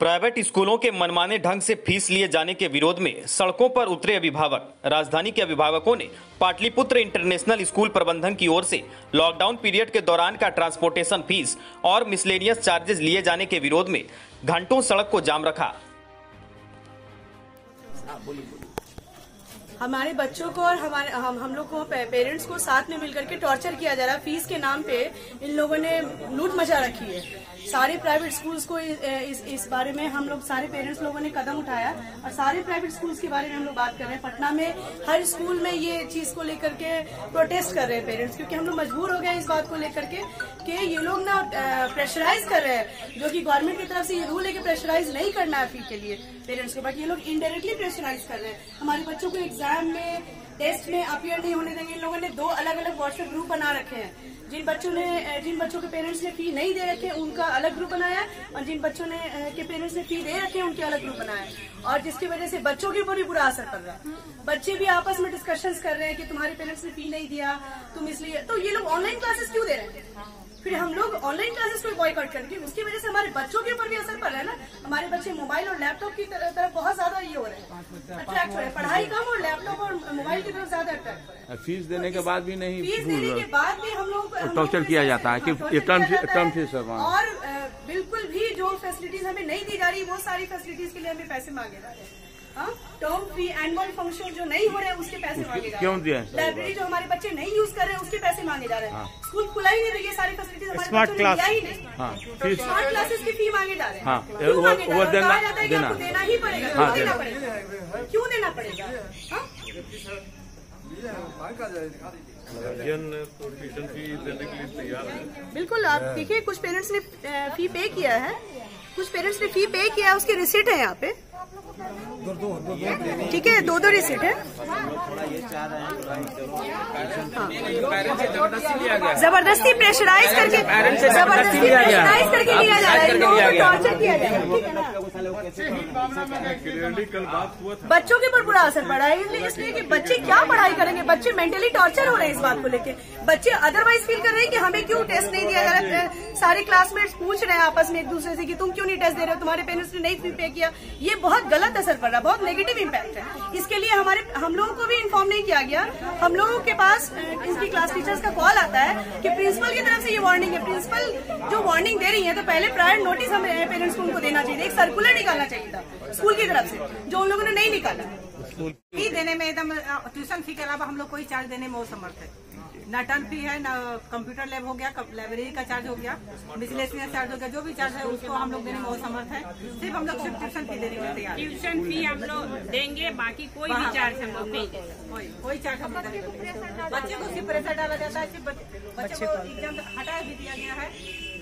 Private स्कूलों के मनमाने ढंग से फ़ीस लिए जाने के विरोध में सड़कों पर उतरे अभिभावक। राजधानी के अभिभावकों ने पाटलिपुत्र इंटरनेशनल स्कूल प्रबंधन की ओर से लॉकडाउन पीरियड के दौरान का ट्रांसपोर्टेशन फ़ीस और मिसलेनियस चार्जेस लिए जाने के विरोध में घंटों सड़क को जाम रखा। हमारे बच्चों को और हमारे हम हम लोग को पेरेंट्स को साथ में मिलकर के टॉर्चर किया जा रहा है। फ़ीस के नाम पे इन लोगों ने लूट मचा रखी है। सारे प्राइवेट स्कूल्स को इस इस बारे में हम लोग सारे पेरेंट्स लोगों ने कदम उठाया और सारे प्राइवेट स्कूल्स के बारे में हम लोग बात कर रहे हैं। पटना में हर स्कूल में ये चीज़ को लेकर के प्रोटेस्ट कर रहे हैं पेरेंट्स क्योंकि हम लोग मजबूर हो गए इस बात को लेकर के कि ये लोग ना प्रेशराइज कर रहे हैं, जो कि गवर्नमेंट की तरफ़ से ये रूल है कि प्रेशराइज नहीं करना है फ़ी के लिए पेरेंट्स को। बट ये लोग इनडायरेक्टली प्रेशराइज कर रहे हैं। हमारे बच्चों को एग्ज़ाम में, टेस्ट में अपियर नहीं होने देंगे। इन लोगों ने दो अलग अलग व्हाट्सएप ग्रुप बना रखे हैं। जिन बच्चों ने जिन बच्चों के पेरेंट्स ने फ़ी नहीं दे रखे, उनका अलग ग्रुप बनाया और जिन बच्चों ने के पेरेंट्स ने फ़ी दे रखे, उनके अलग ग्रुप बनाया और जिसकी वजह से बच्चों के ऊपर भी बुरा असर पड़ रहा है। बच्चे भी आपस में डिस्कशन कर रहे हैं कि तुम्हारे पेरेंट्स ने फ़ी नहीं दिया, तुम इसलिए तो ये लोग ऑनलाइन क्लासेस क्यों दे रहे हैं? फिर हम लोग ऑनलाइन क्लासेस को बॉयकॉट करेंगे। उसकी वजह से हमारे बच्चों के ऊपर भी असर पड़ रहा है ना। हमारे बच्चे मोबाइल और लैपटॉप की तरफ़ बहुत ज़्यादा ये हो रहे हैं। अट्रैक्ट हो रहे हैं। पढ़ाई कम और लैपटॉप और मोबाइल की तरफ़ ज़्यादा अट्रैक्ट हो रहे हैं। फ़ीस देने के बाद भी नहीं फ़ीस देने के बाद भी हम लोग टॉर्चर किया जाता है कि टर्म फ़ीस और बिल्कुल भी जो फैसिलिटीज़ हमें नहीं दी जा रही वो सारी फैसिलिटीज़ के लिए हमें पैसे मांगे जा रहे हैं। टर्म फ़ी एनुअल फ़ंक्शन जो नहीं हो रहे हैं उसके पैसे मांगे जा रहे हैं। दिया लाइब्रेरी जो हमारे बच्चे नहीं यूज़ कर रहे हैं उसके पैसे मांगे जा रहे हैं। स्कूल खुला ही नहीं रही है सारी फैसिलिटीज़ हमारे स्मार्ट क्लास ही नहीं। हाँ स्मार्ट क्लासेस की फ़ी मांगे जा रहे हैं। हाँ, क्यों हैं? देना- है। ही पड़ेगा हाँ, क्यों देना। पड़ेगा? क्यों देना पड़ेगा? हाँ? ट्यूशन फ़ी देने के लिए तैयार है? बिल्कुल आप देखिए कुछ पेरेंट्स ने फ़ी पे किया है। कुछ पेरेंट्स ने फ़ी पे किया है उसकी रिसिट है यहाँ पे। ठीक है दो दो रिसिट है। ज़बरदस्ती प्रेशराइज करके ज़बरदस्ती प्रेशराइज करके लिया जा रहा है। लोगों को टॉर्चर किया जा रहा है। है बच्चों के ऊपर बुरा असर पड़ा है। इसलिए इसलिए कि बच्चे क्या पढ़ाई करेंगे? बच्चे मेंटली टॉर्चर हो रहे हैं इस बात को लेके। बच्चे अदरवाइज़ फील कर रहे हैं कि हमें क्यों टेस्ट नहीं दिया जा रहा है? सारे क्लासमेट्स पूछ रहे हैं आपस में एक दूसरे से कि तुम क्यों नहीं टेस्ट दे रहे हो? तुम्हारे पेरेंट्स ने नहीं पे किया। ये बहुत गलत असर पड़ रहा है बहुत नेगेटिव इम्पैक्ट है। इसके लिए हमारे हम लोगों को भी इन्फॉर्म नहीं किया गया। हम लोगों के पास इनकी क्लास टीचर्स का कॉल आता है कि प्रिंसिपल की तरफ़ से ये वार्निंग है। प्रिंसिपल जो वार्निंग दे रही है तो पहले प्रायर नोटिस हमें पेरेंट्स को उनको देना चाहिए। एक सर्कुलर निकालना चाहिए था स्कूल की तरफ़ से जो उन लोगों ने नहीं निकाला। फ़ी देने में एकदम ट्यूशन फ़ी के अलावा हम लोग कोई चार्ज देने में असमर्थ है। न टर्न फ़ी है न कंप्यूटर लैब हो गया लाइब्रेरी का चार्ज हो गया मिसलेनियस चार्ज हो गया जो भी चार्ज है उसको हम लोग देने में असमर्थ है। सिर्फ़ हम लोग सिर्फ़ ट्यूशन फ़ी देने के लिए तैयार ट्यूशन फ़ी हम लोग देंगे बाकी कोई भी चार्ज हम लोग नहीं देंगे। कोई कोई चार्ज हम लोग। बच्चे को सिर्फ़ प्रेशर डाला जाता है सिर्फ़ बच्चे को एग्ज़ाम हटा भी दिया गया है।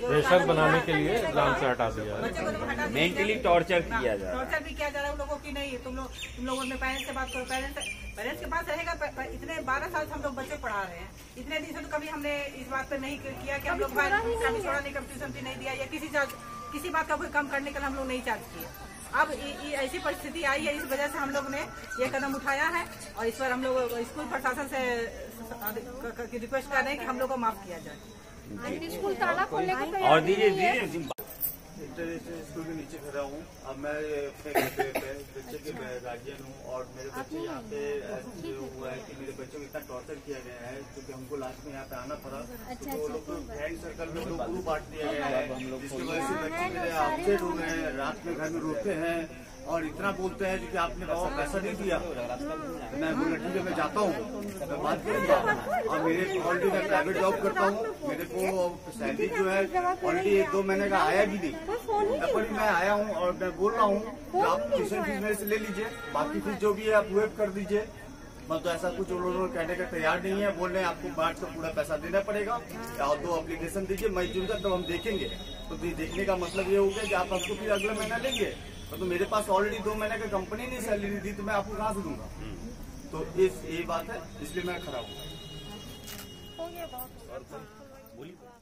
प्रेशर बनाने के लिए एग्ज़ाम से हटा दिया है। मेंटली टॉर्चर किया जा रहा है। टॉर्चर भी किया जा रहा है उन लोगों की नहीं तुम लोग तुम लोग अपने पेरेंट्स से बात करो पेरेंट्स पेरेंट्स के पास रहेगा इतने बारह साल से हम लोग बच्चे पढ़ा रहे हैं। इतने दिन से तो कभी हमने इस बात पे नहीं किया कि हम लोग कभी छोड़ा नहीं कभी ट्यूशन फ़ी नहीं दिया या किसी चार्ज किसी बात का कोई कम करने के लिए हम लोग नहीं चार्ज किए अब ऐसी परिस्थिति आई है इस वजह से हम लोग ने ये कदम उठाया है और इस पर हम लोग स्कूल प्रशासन से रिक्वेस्ट कर रहे हैं कि हम लोग को माफ़ किया जाए। स्कूल ताला खोलने को तैयार और दीजिए दीजिए। इंटरनेशनल स्कूल के नीचे खड़ा हूँ। अब मैं अपने घर पे पे- बच्चे के गार्जियन हूँ और मेरे बच्चे यहाँ पे जो हुआ है कि मेरे बच्चों को इतना टॉर्चर किया गया है क्योंकि हमको लास्ट में यहाँ पे आना पड़ा। क्योंकि वो लोग फ्रेंड सर्कल में लोग ग्रुप बांट दिया गया है जिसकी वजह से बच्चे मेरे अपसेट हो गए हैं रात में घर में रोते हैं। और इतना बोलते हैं कि आपने बाबा पैसा नहीं दिया। मैं बोला ठीक मैं जाता हूँ। मैं बात करूँगा। और मेरे ऑलरेडी मैं प्राइवेट जॉब करता हूँ। मेरे को सैलरी जो है ऑलरेडी एक दो महीने का आया भी नहीं। पर मैं आया हूँ और मैं बोल रहा हूँ आप ट्यूशन फ़ीस मेरे से ले लीजिए। बाकी फ़ीस जो भी है आप वेब कर दीजिए। मैं तो ऐसा कुछ उन लोगों कहने का तैयार नहीं है। बोल रहे हैं आपको बांट का पूरा पैसा देना पड़ेगा। और दो एप्लीकेशन दीजिए। मई जून तक तो हम देखेंगे। तो ये देखने का मतलब ये हो गया कि आप हमको फिर अगले महीना लेंगे तो, तो मेरे पास ऑलरेडी दो महीने का कंपनी ने सैलरी दी तो मैं आपको कहाँ से दूँगा? तो इस ये बात है इसलिए मैं खराब हूँ। हो गया बहुत